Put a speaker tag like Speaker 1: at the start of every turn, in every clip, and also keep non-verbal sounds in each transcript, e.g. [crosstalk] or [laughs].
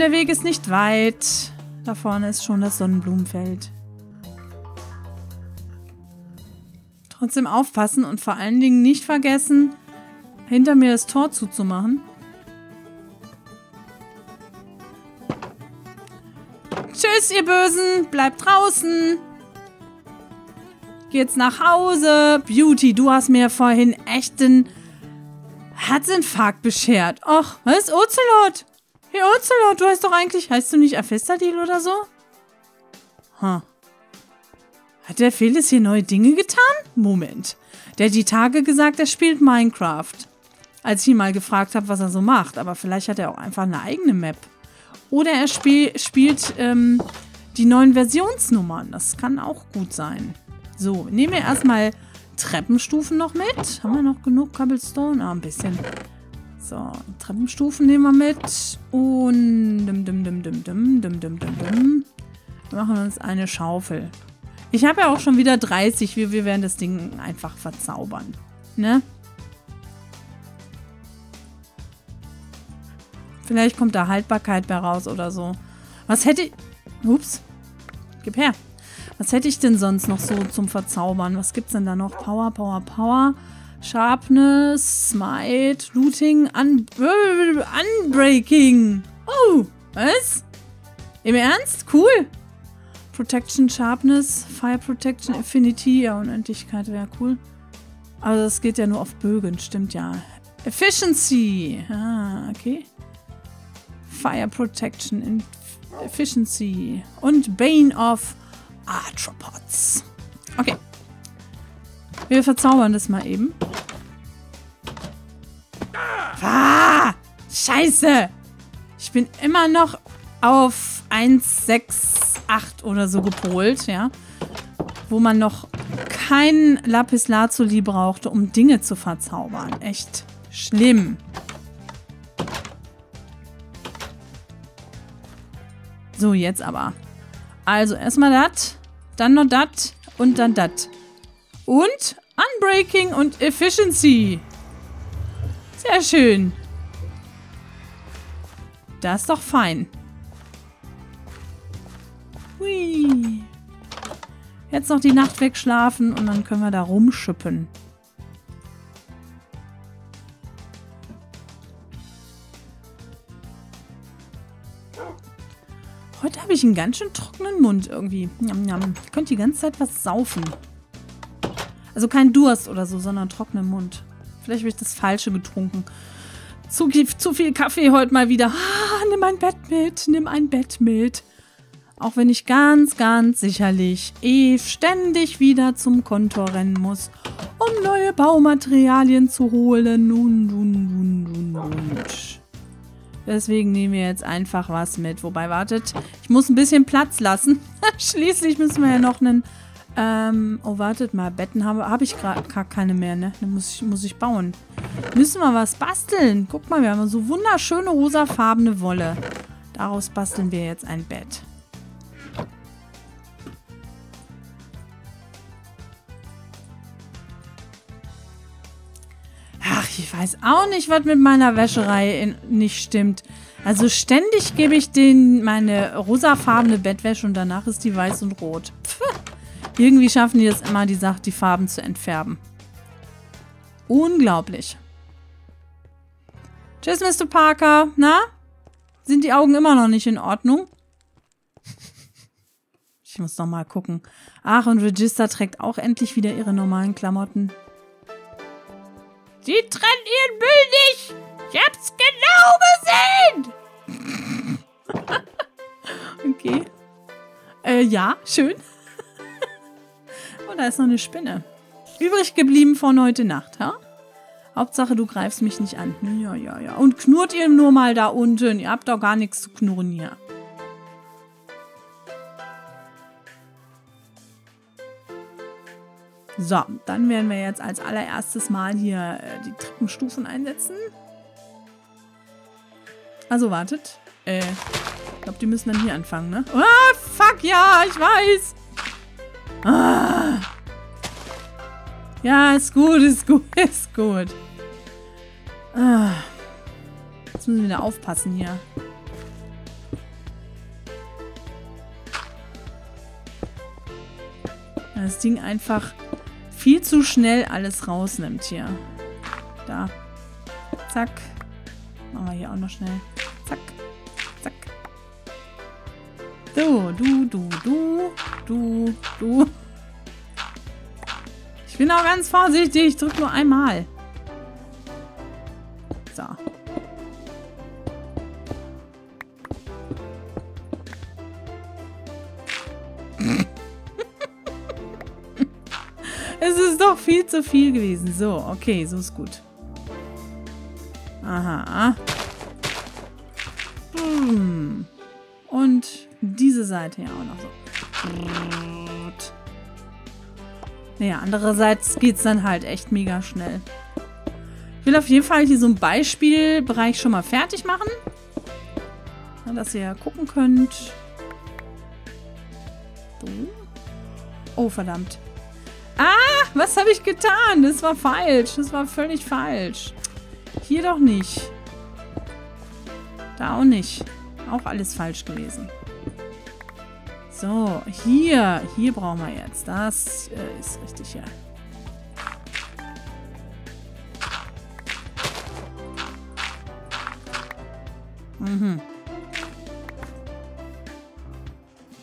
Speaker 1: der Weg ist nicht weit. Da vorne ist schon das Sonnenblumenfeld. Trotzdem aufpassen und vor allen Dingen nicht vergessen, hinter mir das Tor zuzumachen. Tschüss, ihr Bösen. Bleibt draußen. Geht's nach Hause. Beauty, du hast mir vorhin echt den Herzinfarkt beschert. Och, was? Ocelot. Hey, Ocelot, du heißt doch eigentlich... Heißt du nicht Aphestadil oder so? Huh. Hat der Felis hier neue Dinge getan? Moment. Der hat die Tage gesagt, er spielt Minecraft. Als ich ihn mal gefragt habe, was er so macht. Aber vielleicht hat er auch einfach eine eigene Map. Oder er spiel, spielt ähm, die neuen Versionsnummern. Das kann auch gut sein. So, nehmen wir erstmal Treppenstufen noch mit. Haben wir noch genug Cobblestone? Ah, ein bisschen. So, Treppenstufen nehmen wir mit. Und dim, dim, dim, dim, dim, dim, dim, dim, dim. Wir machen uns eine Schaufel. Ich habe ja auch schon wieder 30. Wir, wir werden das Ding einfach verzaubern. Ne? Vielleicht kommt da Haltbarkeit bei raus oder so. Was hätte ich... Ups. Gib her. Was hätte ich denn sonst noch so zum Verzaubern? Was gibt's denn da noch? Power, Power, Power. Sharpness, Smite, Looting, Un Unbreaking. Oh, was? Im Ernst? Cool. Protection, Sharpness, Fire Protection, Affinity. Ja, Unendlichkeit wäre cool. Aber das geht ja nur auf Bögen, stimmt ja. Efficiency. Ah, okay. Fire Protection, Efficiency und Bane of Arthropods. Okay. Wir verzaubern das mal eben. Ah! Scheiße! Ich bin immer noch auf 1,68 oder so gepolt, ja. Wo man noch kein Lapis Lazuli brauchte, um Dinge zu verzaubern. Echt schlimm. So, jetzt aber. Also, erstmal das, dann noch das und dann das. Und Unbreaking und Efficiency. Sehr schön. Das ist doch fein. Hui. Jetzt noch die Nacht wegschlafen und dann können wir da rumschippen. Heute habe ich einen ganz schön trockenen Mund irgendwie. Ich könnte die ganze Zeit was saufen. Also kein Durst oder so, sondern trockenen Mund. Vielleicht habe ich das Falsche getrunken. Zu, zu viel Kaffee heute mal wieder. Ah, nimm ein Bett mit, nimm ein Bett mit. Auch wenn ich ganz, ganz sicherlich eh ständig wieder zum Kontor rennen muss, um neue Baumaterialien zu holen. Und, und, und, und. Deswegen nehmen wir jetzt einfach was mit. Wobei, wartet, ich muss ein bisschen Platz lassen. [laughs] Schließlich müssen wir ja noch einen... Ähm, oh, wartet mal, Betten habe hab ich gerade gar keine mehr, ne? Dann muss ich, muss ich bauen. Müssen wir was basteln. Guck mal, wir haben so wunderschöne rosafarbene Wolle. Daraus basteln wir jetzt ein Bett. ich weiß auch nicht, was mit meiner Wäscherei in, nicht stimmt. Also ständig gebe ich denen meine rosafarbene Bettwäsche und danach ist die weiß und rot. Pff, irgendwie schaffen die es immer, die, Sache, die Farben zu entfärben. Unglaublich. Tschüss, Mr. Parker. Na? Sind die Augen immer noch nicht in Ordnung? Ich muss noch mal gucken. Ach, und Register trägt auch endlich wieder ihre normalen Klamotten. Sie trennen ihren Müll nicht. Ich hab's genau gesehen. okay. Äh, ja, schön. Da ist noch eine Spinne. Übrig geblieben von heute Nacht, ha? Hauptsache, du greifst mich nicht an. Ja, ja, ja. Und knurrt ihr nur mal da unten. Ihr habt doch gar nichts zu knurren hier. So, dann werden wir jetzt als allererstes mal hier äh, die Treppenstufen einsetzen. Also wartet. Äh, ich glaube, die müssen dann hier anfangen, ne? Ah, fuck, ja, ich weiß. Ah. Ja, ist gut, ist gut, [laughs] ist gut. Ah. Jetzt müssen wir wieder aufpassen hier. Das Ding einfach viel zu schnell alles rausnimmt hier. Da. Zack. Machen wir hier auch noch schnell. So, du, du, du, du, du. Ich bin auch ganz vorsichtig. Ich drücke nur einmal. So. [laughs] es ist doch viel zu viel gewesen. So, okay, so ist gut. Aha. Hm. Und diese Seite ja auch noch so. Naja, andererseits geht es dann halt echt mega schnell. Ich will auf jeden Fall hier so einen Beispielbereich schon mal fertig machen. Dass ihr gucken könnt. Oh, verdammt. Ah, was habe ich getan? Das war falsch. Das war völlig falsch. Hier doch nicht. Da auch nicht. Auch alles falsch gewesen. So, hier. Hier brauchen wir jetzt. Das äh, ist richtig, ja. Mhm.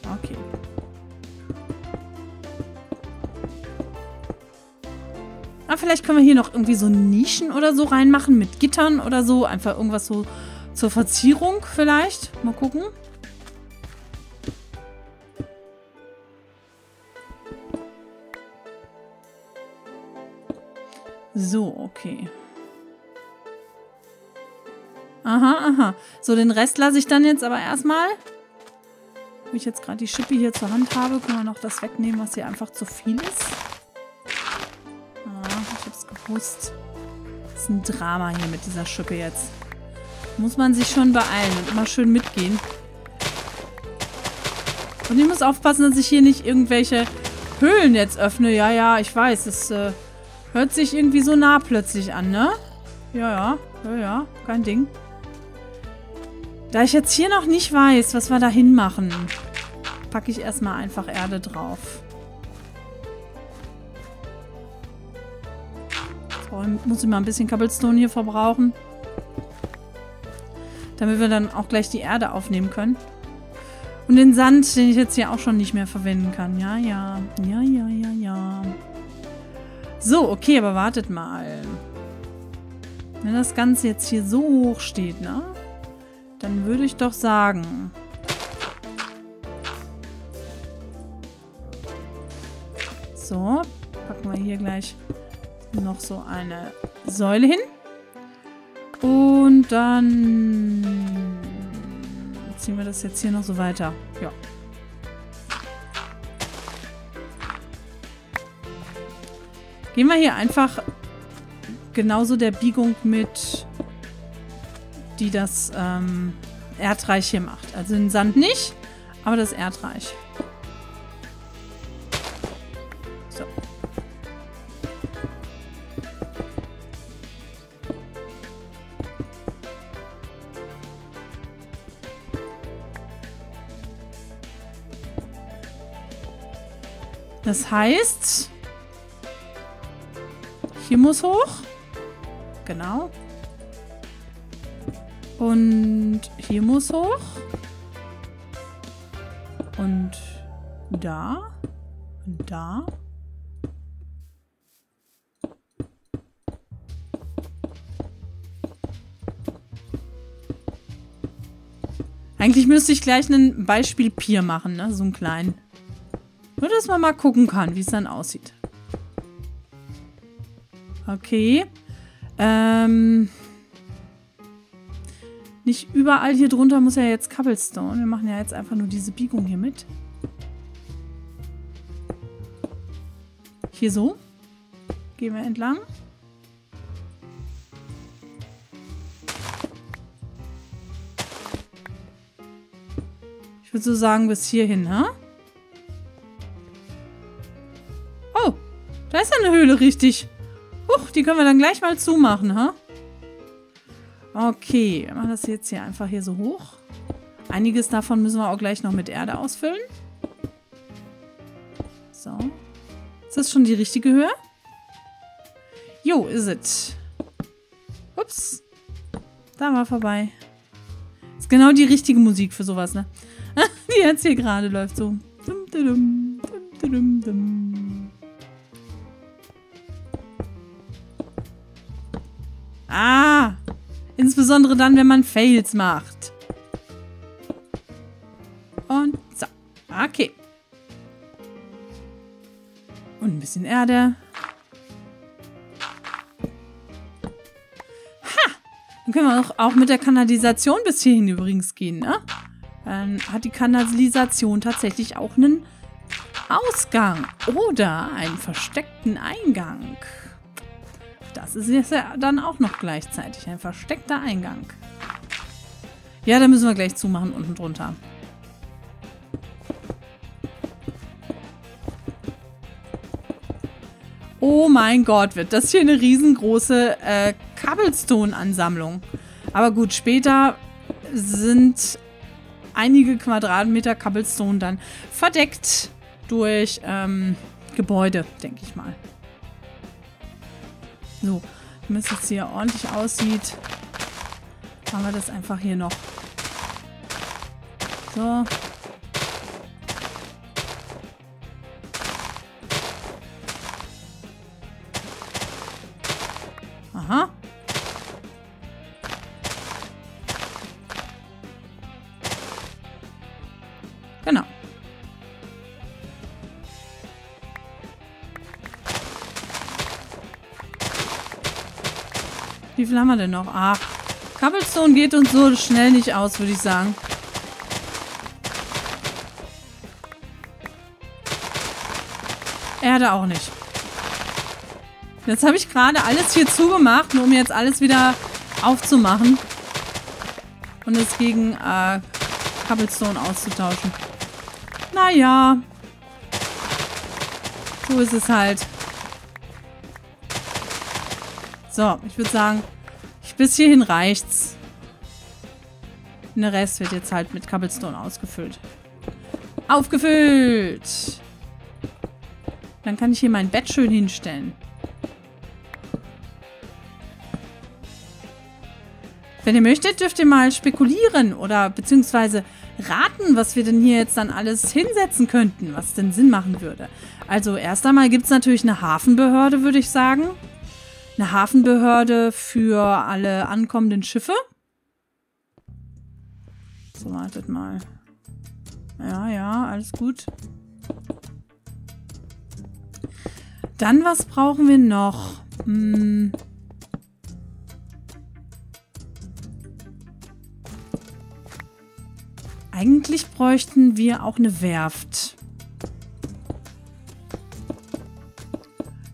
Speaker 1: Okay. Ah, vielleicht können wir hier noch irgendwie so Nischen oder so reinmachen mit Gittern oder so. Einfach irgendwas so zur Verzierung vielleicht. Mal gucken. So, okay. Aha, aha. So, den Rest lasse ich dann jetzt aber erstmal. Wenn ich jetzt gerade die Schippe hier zur Hand habe, können wir noch das wegnehmen, was hier einfach zu viel ist gewusst. Das ist ein Drama hier mit dieser Schippe jetzt. Muss man sich schon beeilen und immer schön mitgehen. Und ich muss aufpassen, dass ich hier nicht irgendwelche Höhlen jetzt öffne. Ja, ja, ich weiß. Es äh, hört sich irgendwie so nah plötzlich an, ne? Ja, ja. Ja, ja. Kein Ding. Da ich jetzt hier noch nicht weiß, was wir da hinmachen, packe ich erstmal einfach Erde drauf. muss ich mal ein bisschen Cobblestone hier verbrauchen. Damit wir dann auch gleich die Erde aufnehmen können. Und den Sand, den ich jetzt hier auch schon nicht mehr verwenden kann. Ja, ja. Ja, ja, ja, ja. So, okay, aber wartet mal. Wenn das Ganze jetzt hier so hoch steht, ne? Dann würde ich doch sagen... So, packen wir hier gleich noch so eine Säule hin. Und dann ziehen wir das jetzt hier noch so weiter. Ja. Gehen wir hier einfach genauso der Biegung mit, die das ähm, Erdreich hier macht. Also den Sand nicht, aber das Erdreich. Das heißt, hier muss hoch. Genau. Und hier muss hoch. Und da. Und da. Eigentlich müsste ich gleich einen Beispiel Pier machen, ne? So einen kleinen. Dass man mal gucken kann, wie es dann aussieht. Okay. Ähm. Nicht überall hier drunter muss ja jetzt Cobblestone. Wir machen ja jetzt einfach nur diese Biegung hier mit. Hier so. Gehen wir entlang. Ich würde so sagen, bis hierhin, ha? Da ist eine Höhle, richtig. Huch, die können wir dann gleich mal zumachen, ha? Okay, wir machen das jetzt hier einfach hier so hoch. Einiges davon müssen wir auch gleich noch mit Erde ausfüllen. So. Ist das schon die richtige Höhe? Jo, ist es. Ups. Da war vorbei. Ist genau die richtige Musik für sowas, ne? [laughs] die jetzt hier gerade läuft so. Dum, dum, dum, dum, Ah! Insbesondere dann, wenn man Fails macht. Und so. Okay. Und ein bisschen Erde. Ha! Dann können wir auch, auch mit der Kanalisation bis hierhin übrigens gehen, ne? Dann hat die Kanalisation tatsächlich auch einen Ausgang oder einen versteckten Eingang. Ist ja dann auch noch gleichzeitig ein versteckter Eingang. Ja, da müssen wir gleich zumachen unten drunter. Oh mein Gott, wird das hier eine riesengroße äh, Cobblestone-Ansammlung. Aber gut, später sind einige Quadratmeter Cobblestone dann verdeckt durch ähm, Gebäude, denke ich mal. So, damit es jetzt hier ordentlich aussieht, machen wir das einfach hier noch. So. Wie viel haben wir denn noch? Ach, Cobblestone geht uns so schnell nicht aus, würde ich sagen. Erde auch nicht. Jetzt habe ich gerade alles hier zugemacht, nur um jetzt alles wieder aufzumachen. Und es gegen äh, Cobblestone auszutauschen. Naja. So ist es halt. So, ich würde sagen, bis hierhin reicht's. Und der Rest wird jetzt halt mit Cobblestone ausgefüllt. Aufgefüllt! Dann kann ich hier mein Bett schön hinstellen. Wenn ihr möchtet, dürft ihr mal spekulieren oder beziehungsweise raten, was wir denn hier jetzt dann alles hinsetzen könnten, was denn Sinn machen würde. Also erst einmal gibt es natürlich eine Hafenbehörde, würde ich sagen. Eine Hafenbehörde für alle ankommenden Schiffe. So, wartet mal. Ja, ja, alles gut. Dann, was brauchen wir noch? Hm. Eigentlich bräuchten wir auch eine Werft.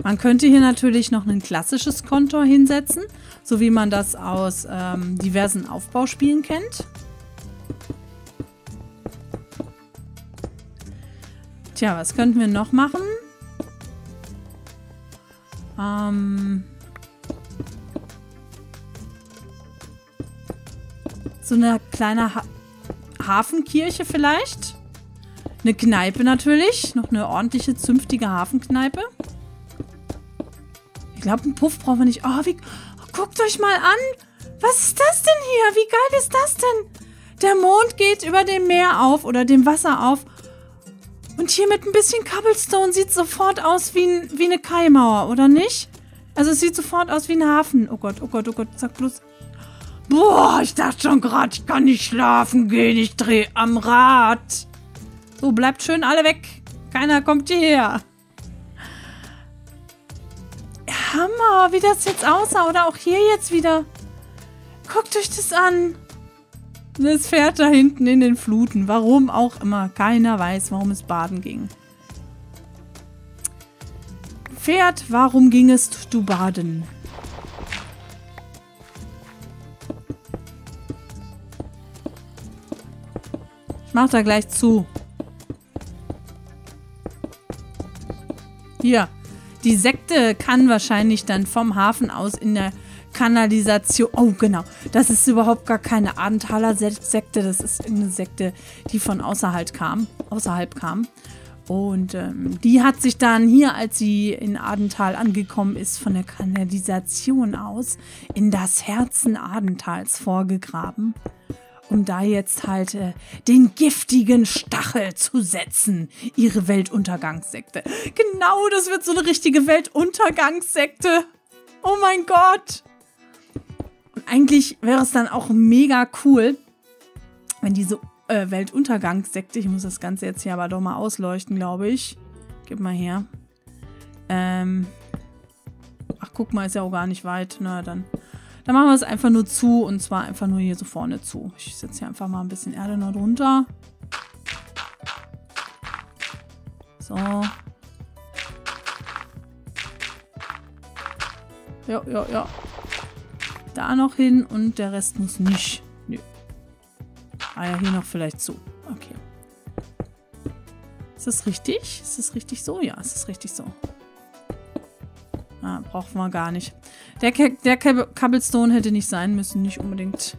Speaker 1: Man könnte hier natürlich noch ein klassisches Kontor hinsetzen, so wie man das aus ähm, diversen Aufbauspielen kennt. Tja, was könnten wir noch machen? Ähm so eine kleine ha Hafenkirche vielleicht. Eine Kneipe natürlich. Noch eine ordentliche, zünftige Hafenkneipe. Glaube, einen Puff brauchen wir nicht. Oh, wie... Oh, guckt euch mal an. Was ist das denn hier? Wie geil ist das denn? Der Mond geht über dem Meer auf oder dem Wasser auf. Und hier mit ein bisschen Cobblestone sieht sofort aus wie, ein, wie eine Kaimauer, oder nicht? Also es sieht sofort aus wie ein Hafen. Oh Gott, oh Gott, oh Gott, sag bloß. Boah, ich dachte schon gerade, ich kann nicht schlafen gehen. Ich drehe am Rad. So, bleibt schön alle weg. Keiner kommt hierher. Hammer, wie das jetzt aussah. Oder auch hier jetzt wieder. Guckt euch das an. Das fährt da hinten in den Fluten. Warum auch immer. Keiner weiß, warum es baden ging. Pferd, warum gingest du baden? Ich mach da gleich zu. Hier. Die Sekte kann wahrscheinlich dann vom Hafen aus in der Kanalisation. Oh, genau. Das ist überhaupt gar keine Adenthaler Sekte. Das ist eine Sekte, die von außerhalb kam. Außerhalb kam. Und ähm, die hat sich dann hier, als sie in Adental angekommen ist, von der Kanalisation aus in das Herzen Adentals vorgegraben, um da jetzt halt äh, den giftigen Stachel zu setzen. Ihre Weltuntergangssekte. Genau, das wird so eine richtige Weltuntergangssekte. Oh mein Gott. Und eigentlich wäre es dann auch mega cool, wenn diese äh, Weltuntergangssekte, ich muss das Ganze jetzt hier aber doch mal ausleuchten, glaube ich. Gib mal her. Ähm. Ach, guck mal, ist ja auch gar nicht weit. Na, dann, dann machen wir es einfach nur zu und zwar einfach nur hier so vorne zu. Ich setze hier einfach mal ein bisschen Erde noch drunter. So. Ja, ja, ja. Da noch hin und der Rest muss nicht. Nö. Ah ja, hier noch vielleicht so. Okay. Ist das richtig? Ist das richtig so? Ja, ist das richtig so. Ah, brauchen wir gar nicht. Der, der Cobblestone hätte nicht sein müssen, nicht unbedingt.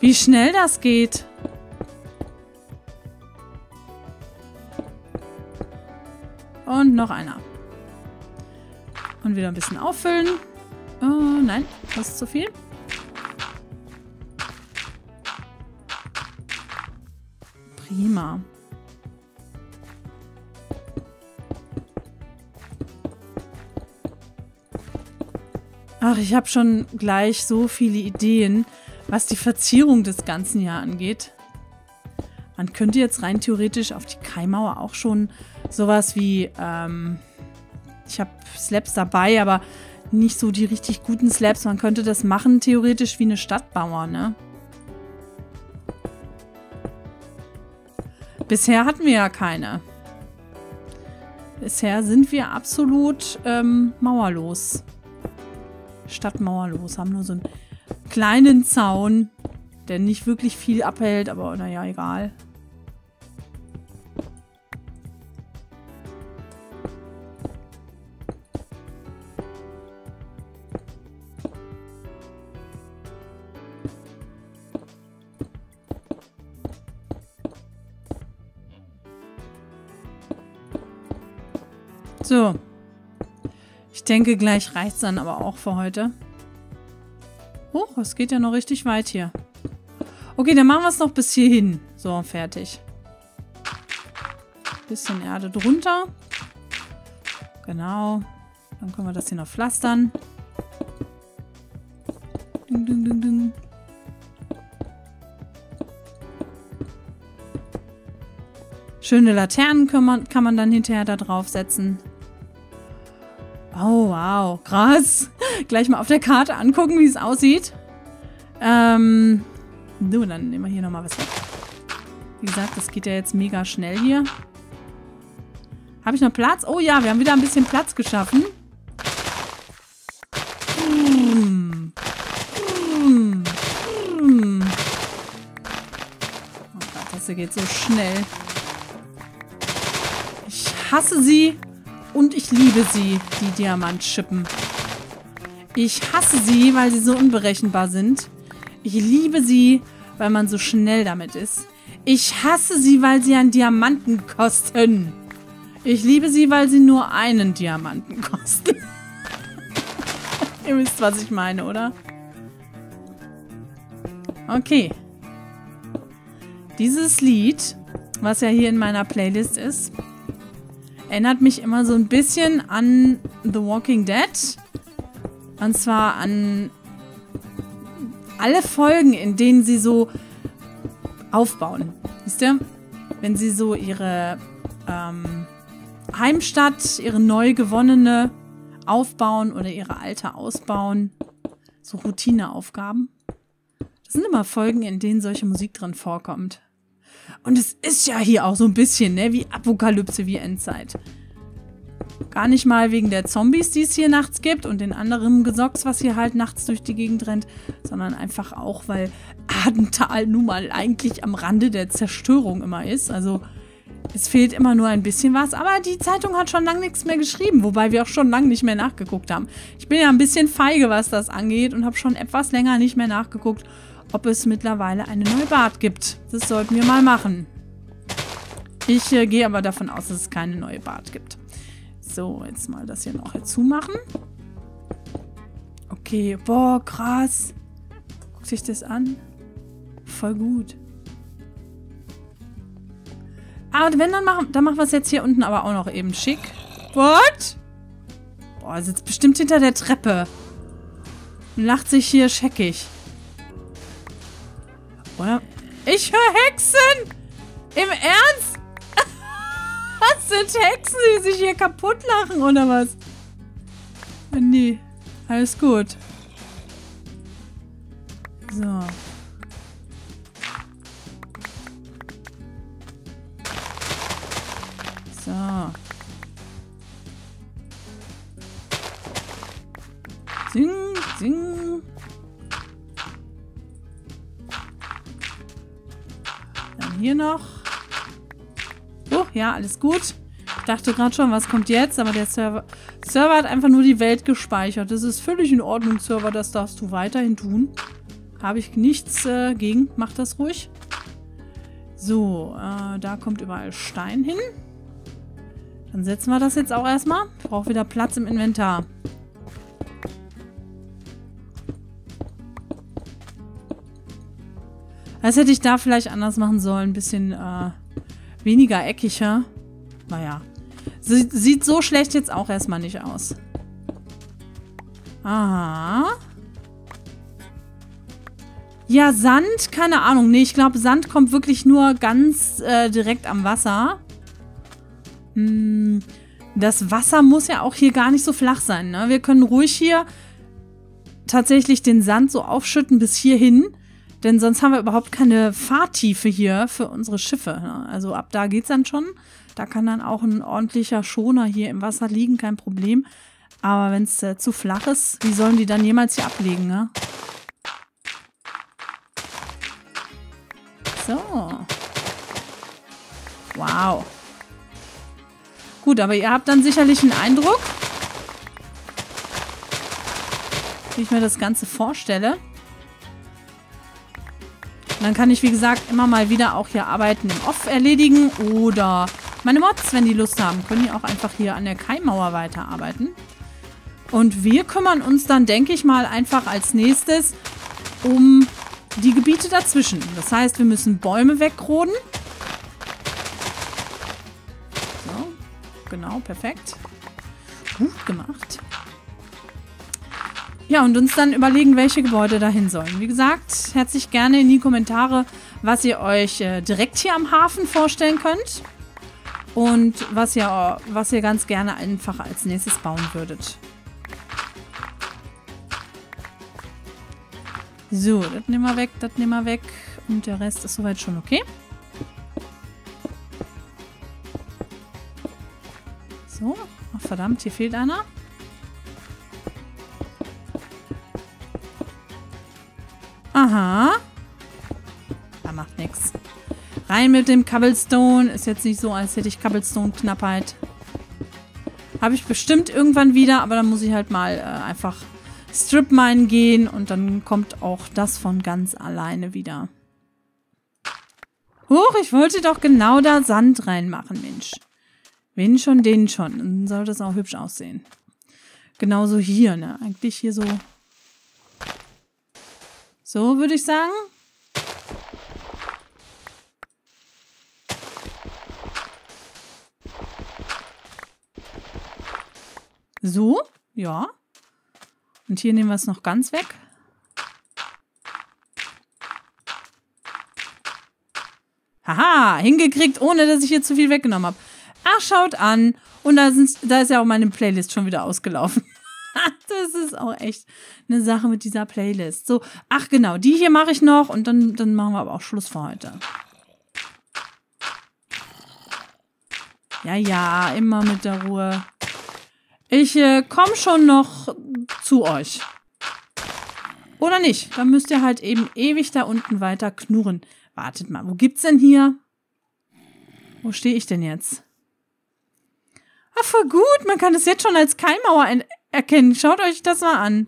Speaker 1: Wie schnell das geht. Und noch einer. Und wieder ein bisschen auffüllen. Oh, nein, das ist zu viel. Prima. Ach, ich habe schon gleich so viele Ideen, was die Verzierung des Ganzen hier angeht. Man könnte jetzt rein theoretisch auf die Kaimauer auch schon sowas wie, ähm, ich habe Slabs dabei, aber nicht so die richtig guten Slabs. Man könnte das machen, theoretisch wie eine Stadtbauer, ne? Bisher hatten wir ja keine. Bisher sind wir absolut ähm, mauerlos. Stadtmauerlos. Haben nur so einen kleinen Zaun, der nicht wirklich viel abhält, aber naja, egal. So. Ich denke, gleich reicht es dann aber auch für heute. Oh, es geht ja noch richtig weit hier. Okay, dann machen wir es noch bis hierhin. So, fertig. Bisschen Erde drunter. Genau. Dann können wir das hier noch pflastern. Ding, ding, ding, ding. Schöne Laternen kann man, kann man dann hinterher da draufsetzen. Oh, wow. Krass. Gleich mal auf der Karte angucken, wie es aussieht. Ähm, nun, dann nehmen wir hier nochmal was weg. Wie gesagt, das geht ja jetzt mega schnell hier. Habe ich noch Platz? Oh ja, wir haben wieder ein bisschen Platz geschaffen. Oh Gott, das geht so schnell. Ich hasse sie. Und ich liebe sie, die Diamantschippen. Ich hasse sie, weil sie so unberechenbar sind. Ich liebe sie, weil man so schnell damit ist. Ich hasse sie, weil sie einen Diamanten kosten. Ich liebe sie, weil sie nur einen Diamanten [laughs] kosten. Ihr wisst, was ich meine, oder? Okay. Dieses Lied, was ja hier in meiner Playlist ist, erinnert mich immer so ein bisschen an The Walking Dead. Und zwar an alle Folgen, in denen sie so aufbauen. Wisst ihr? Wenn sie so ihre ähm, Heimstadt, ihre neu gewonnene aufbauen oder ihre alte ausbauen. So Routineaufgaben. Das sind immer Folgen, in denen solche Musik drin vorkommt. Und es ist ja hier auch so ein bisschen, ne, wie Apokalypse, wie Endzeit. Gar nicht mal wegen der Zombies, die es hier nachts gibt und den anderen Gesocks, was hier halt nachts durch die Gegend rennt, sondern einfach auch, weil Adental nun mal eigentlich am Rande der Zerstörung immer ist. Also Es fehlt immer nur ein bisschen was, aber die Zeitung hat schon lange nichts mehr geschrieben, wobei wir auch schon lange nicht mehr nachgeguckt haben. Ich bin ja ein bisschen feige, was das angeht und habe schon etwas länger nicht mehr nachgeguckt, ob es mittlerweile eine neue Bart gibt. Das sollten wir mal machen. Ich äh, gehe aber davon aus, dass es keine neue Bart gibt. So, jetzt mal das hier noch zumachen. Okay, boah, krass. Guck sich das an. Voll gut. Ah, und wenn, dann machen, dann machen wir es jetzt hier unten aber auch noch eben schick. What? Boah, er sitzt bestimmt hinter der Treppe. Und lacht sich hier scheckig. Oder? Ich höre Hexen! Im Ernst? [laughs] was sind Hexen, die sich hier kaputt lachen, oder was? Nee, alles gut. So. So. Alles gut. Ich dachte gerade schon, was kommt jetzt? Aber der Server, Server hat einfach nur die Welt gespeichert. Das ist völlig in Ordnung, Server. Das darfst du weiterhin tun. Habe ich nichts äh, gegen. Mach das ruhig. So, äh, da kommt überall Stein hin. Dann setzen wir das jetzt auch erstmal. Ich brauche wieder Platz im Inventar. Das hätte ich da vielleicht anders machen sollen. Ein bisschen äh, weniger eckiger. Naja. Sie sieht so schlecht jetzt auch erstmal nicht aus. Aha. Ja, Sand, keine Ahnung. Nee, ich glaube, Sand kommt wirklich nur ganz äh, direkt am Wasser. Hm, das Wasser muss ja auch hier gar nicht so flach sein. Ne? Wir können ruhig hier tatsächlich den Sand so aufschütten bis hierhin. Denn sonst haben wir überhaupt keine Fahrtiefe hier für unsere Schiffe. Ne? Also ab da geht es dann schon. Da kann dann auch ein ordentlicher Schoner hier im Wasser liegen, kein Problem. Aber wenn es äh, zu flach ist, wie sollen die dann jemals hier ablegen, ne? So. Wow. Gut, aber ihr habt dann sicherlich einen Eindruck, wie ich mir das Ganze vorstelle. Und dann kann ich, wie gesagt, immer mal wieder auch hier Arbeiten im Off erledigen oder meine Mods, wenn die Lust haben, können die auch einfach hier an der Keimmauer weiterarbeiten. Und wir kümmern uns dann, denke ich mal, einfach als nächstes um die Gebiete dazwischen. Das heißt, wir müssen Bäume wegroden. Genau, perfekt. Gut gemacht. Ja, und uns dann überlegen, welche Gebäude dahin sollen. Wie gesagt, herzlich gerne in die Kommentare, was ihr euch äh, direkt hier am Hafen vorstellen könnt. Und was ihr, was ihr ganz gerne einfach als nächstes bauen würdet. So, das nehmen wir weg, das nehmen wir weg. Und der Rest ist soweit schon okay. So. Ach, verdammt, hier fehlt einer. Aha. Da macht nichts. Rein mit dem Cobblestone. Ist jetzt nicht so, als hätte ich Cobblestone-Knappheit. Habe ich bestimmt irgendwann wieder, aber dann muss ich halt mal äh, einfach Strip Mine gehen und dann kommt auch das von ganz alleine wieder. Huch, ich wollte doch genau da Sand reinmachen, Mensch. Wenn schon, den schon. Dann soll das auch hübsch aussehen. Genauso hier, ne? Eigentlich hier so. So würde ich sagen. So, ja. Und hier nehmen wir es noch ganz weg. Haha, hingekriegt, ohne dass ich hier zu viel weggenommen habe. Ach, schaut an. Und da, sind, da ist ja auch meine Playlist schon wieder ausgelaufen. [laughs] das ist auch echt eine Sache mit dieser Playlist. So, ach genau, die hier mache ich noch und dann, dann machen wir aber auch Schluss für heute. Ja, ja, immer mit der Ruhe. Ich äh, komme schon noch zu euch. Oder nicht? Dann müsst ihr halt eben ewig da unten weiter knurren. Wartet mal, wo gibt's denn hier? Wo stehe ich denn jetzt? Ach, voll gut. Man kann es jetzt schon als Keimauer erkennen. Schaut euch das mal an.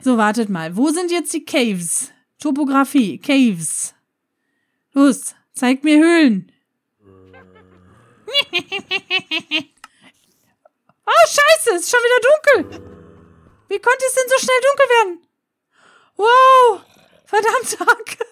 Speaker 1: So, wartet mal. Wo sind jetzt die Caves? Topografie. Caves. Los, zeigt mir Höhlen. [laughs] oh, scheiße, ist schon wieder dunkel. Wie konnte es denn so schnell dunkel werden? Wow, verdammt, [laughs] danke.